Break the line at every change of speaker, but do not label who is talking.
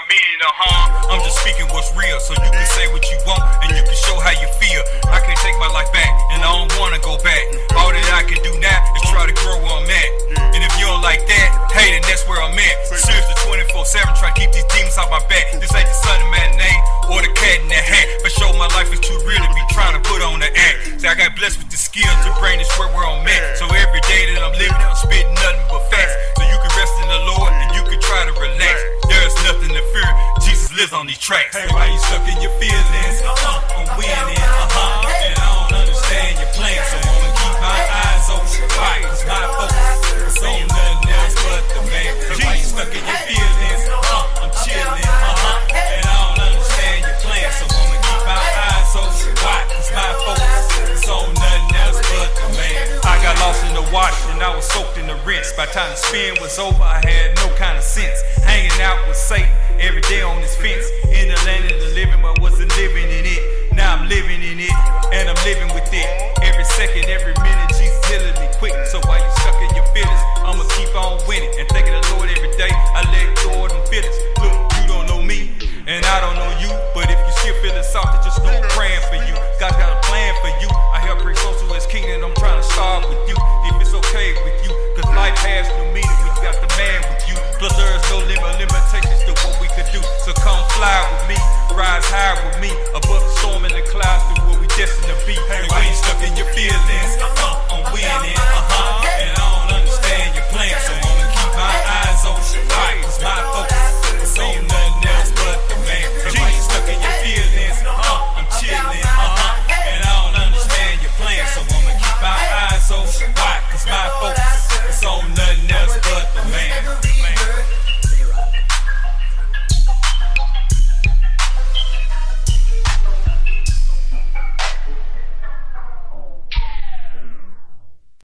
not meaning no uh-huh. harm. I'm just speaking what's real, so you can say what you want and you can show how you feel. I can't take my life back, and I don't wanna go back. All that I can do now is try to grow where I'm at. And if you don't like that, hey, then that's where I'm at. Seriously, 24 7, try to keep these demons off my back. This ain't the Sunday matinee or the cat in the hat. But show my life is too real to be trying to put on the act. See, I got blessed with the skills to bring this where where I'm at. So lives on these tracks.
Hey, why you stuck in your feelings? Uh-huh, I'm winning, uh-huh. And I don't understand your plan, so I'ma keep my eyes open. Why? Cause my focus is on nothing else but the man. Hey, why you stuck in your feelings? Uh-huh, I'm chilling, uh-huh. And I don't understand your plan, so I'ma keep my eyes open. Why? Cause my focus is on nothing else but the man.
I got lost in the wash and I was soaked in the rinse. By the time the spin was over, I had no kind of sense. Hanging out with Satan every day on this fence. In the land of the living, but wasn't living in it. Now I'm living in it, and I'm living with it. Every second, every minute, Jesus healing me quick. So while you stuck in your feelings,